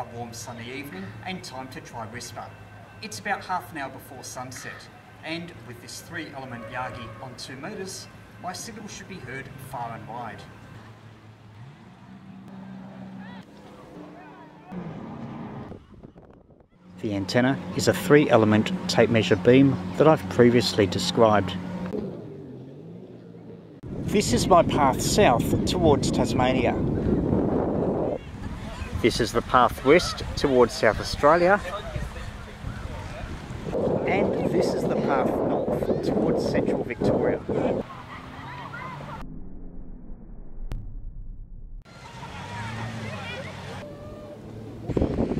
A warm sunny evening and time to try WSPR. It's about half an hour before sunset and with this three element Yagi on two metres, my signal should be heard far and wide. The antenna is a three element tape measure beam that I've previously described. This is my path south towards Tasmania. This is the path west towards South Australia. And this is the path north towards central Victoria.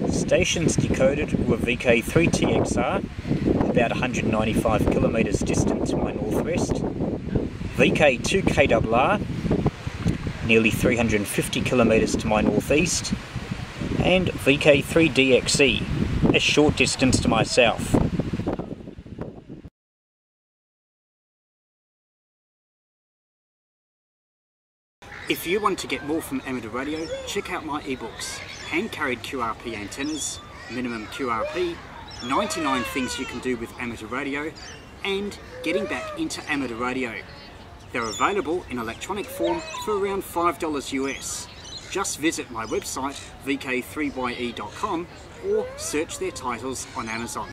Stations decoded were VK3TXR, about 195 kilometres distant to my northwest, VK2KRR, nearly 350 kilometres to my northeast, and VK3DXE, a short distance to my south. If you want to get more from amateur radio, check out my ebooks, hand carried QRP antennas, minimum QRP, 99 things you can do with amateur radio, and getting back into amateur radio. They're available in electronic form for around $5 US. Just visit my website vk3ye.com or search their titles on Amazon.